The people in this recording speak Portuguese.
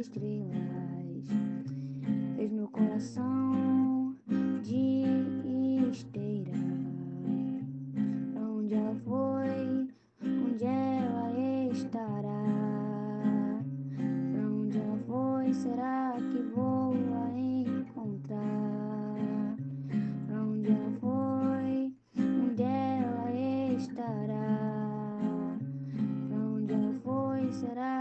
estrelas fez meu coração de esteira. Pra onde ela foi, onde ela estará? Pra onde ela foi, será que vou será